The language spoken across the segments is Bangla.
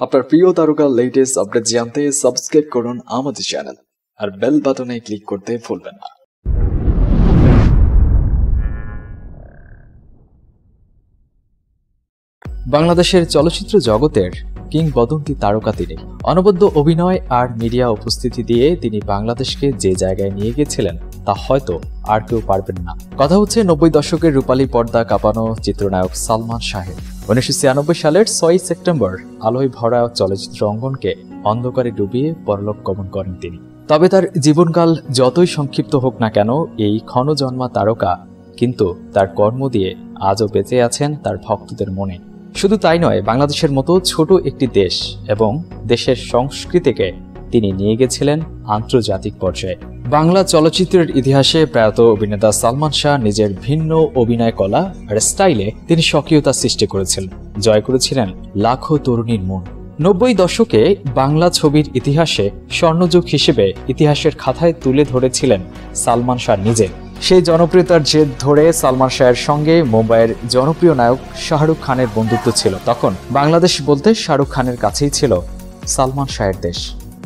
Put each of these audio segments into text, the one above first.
আপনার প্রিয় তারকার লেটেস্ট আপডেট জানতে সাবস্ক্রাইব করুন আমাদের চ্যানেল আর বেল বাটনে ক্লিক করতে ভুলবেন না। বাংলাদেশের চলচ্চিত্র জগতের কিংবদন্তি তারকা তিনি। অনবদ্য অভিনয় আর মিডিয়া উপস্থিতি দিয়ে তিনি বাংলাদেশকে যে জায়গায় নিয়ে গেছিলেন, তা হয়তো আর কেউ পারবেন না। কথা হচ্ছে নব্বই দশকের রূপালী পর্দা কাঁপানো চিত্রনায়ক সালমান শাহের। উনিশশো ছিয়ানব্বই সালের ছয়ই সেপ্টেম্বর আলোয় ভরা চলচ্চিত্র অঙ্গনকে অন্ধকারে ডুবিয়ে পরলোক গমন করেন তিনি। তবে তার জীবনকাল যতই সংক্ষিপ্ত হোক না কেন, এই ক্ষণজন্মা তারকা কিন্তু তার কর্ম দিয়ে আজও বেঁচে আছেন তার ভক্তদের মনে। শুধু তাই নয়, বাংলাদেশের মতো ছোট একটি দেশ এবং দেশের সংস্কৃতিকে তিনি নিয়ে গেছিলেন আন্তর্জাতিক পর্যায়ে। বাংলা চলচ্চিত্রের ইতিহাসে প্রয়াত অভিনেতা সালমান শাহ নিজের ভিন্ন অভিনয় কলা আর স্টাইলে তিনি স্বকীয়তা সৃষ্টি করেছিলেন জয় করেছিলেন লাখো তরুণীর মন। নব্বই দশকে বাংলা ছবির ইতিহাসে স্বর্ণযুগ হিসেবে ইতিহাসের খাতায় তুলে ধরেছিলেন সালমান শাহ নিজে। সেই জনপ্রিয়তার জেদ ধরে সালমান শাহের সঙ্গে মুম্বাইয়ের জনপ্রিয় নায়ক শাহরুখ খানের বন্ধুত্ব ছিল। তখন বাংলাদেশ বলতে শাহরুখ খানের কাছেই ছিল সালমান শাহের দেশ।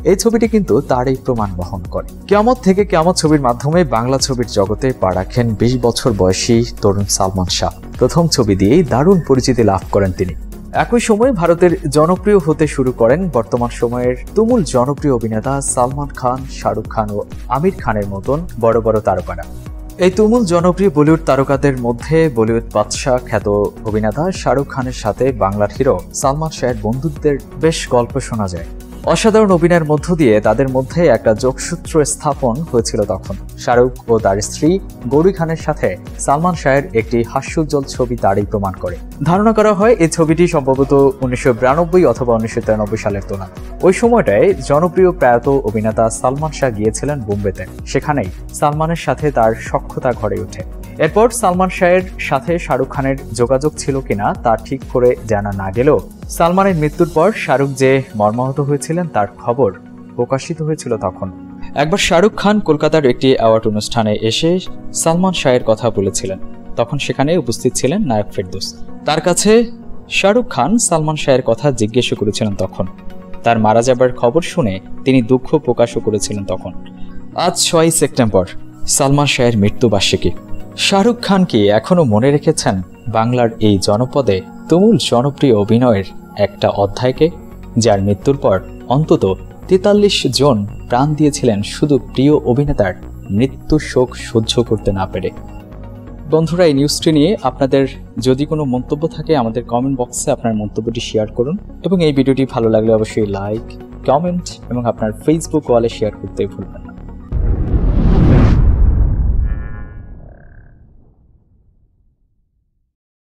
এই ছবিটি কিন্তু তারই প্রমাণ বহন করে। কেমত থেকে কেমত ছবির মাধ্যমে বাংলা ছবির জগতে পা রাখেন বিশ বছর বয়সী তরুণ সালমান শাহ। প্রথম ছবি দিয়েই দারুণ পরিচিতি লাভ করেন তিনি। একই সময়ে ভারতের জনপ্রিয় হতে শুরু করেন বর্তমান সময়ের তুমুল জনপ্রিয় অভিনেতা সালমান খান, শাহরুখ খান ও আমির খানের মতন বড় বড় তারকারা। এই তুমুল জনপ্রিয় বলিউড তারকাদের মধ্যে বলিউড বাদশাহ খ্যাত অভিনেতা শাহরুখ খানের সাথে বাংলার হিরো সালমান শাহের বন্ধুত্বের বেশ গল্প শোনা যায়। অসাধারণ অভিনয়ের মধ্য দিয়ে তাদের মধ্যে একটা যোগসূত্র স্থাপন হয়েছিল তখন। শাহরুখ ও তার স্ত্রী গৌরী খানের সাথে সালমান শাহের একটি হাস্যোজ্জ্বল ছবি তারই প্রমাণ করে। ধারণা করা হয়, এই ছবিটি সম্ভবত উনিশশো বিরানব্বই অথবা উনিশশো তিরানব্বই সালের তোলা ওই সময়টায় জনপ্রিয় প্রয়াত অভিনেতা সালমান শাহ গিয়েছিলেন বোম্বেতে। সেখানেই সালমানের সাথে তার সক্ষতা ঘরে ওঠে। এরপর সালমান শাহের সাথে শাহরুখ খানের যোগাযোগ ছিল কিনা তা ঠিক করে জানা না গেলেও সালমানের মৃত্যুর পর শাহরুখ যে মর্মাহত হয়েছিলেন তার খবর প্রকাশিত হয়েছিল তখন। একবার শাহরুখ খান কলকাতার একটি অ্যাওয়ার্ড অনুষ্ঠানে এসে সালমান শাহের কথা বলেছিলেন। তখন সেখানে উপস্থিত ছিলেন নায়ক ফেরদোস। তার কাছে শাহরুখ খান সালমান শাহের কথা জিজ্ঞেস করেছিলেন তখন। তার মারা যাবার খবর শুনে তিনি দুঃখ প্রকাশও করেছিলেন তখন। আজ ছয়ই সেপ্টেম্বর, সালমান শাহের মৃত্যুবার্ষিকী। শাহরুখ খান কি এখনও মনে রেখেছেন বাংলার এই জনপদে তুমুল জনপ্রিয় অভিনয়ের একটা অধ্যায়কে, যার মৃত্যুর পর অন্তত তেতাল্লিশ জন প্রাণ দিয়েছিলেন শুধু প্রিয় অভিনেতার মৃত্যু শোক সহ্য করতে না পেরে বন্ধুরা, এই নিউজটি নিয়ে আপনাদের যদি কোনো মন্তব্য থাকে, আমাদের কমেন্ট বক্সে আপনার মন্তব্যটি শেয়ার করুন এবং এই ভিডিওটি ভালো লাগলে অবশ্যই লাইক কমেন্ট এবং আপনার ফেসবুক ওয়ালে শেয়ার করতে ভুলবেন।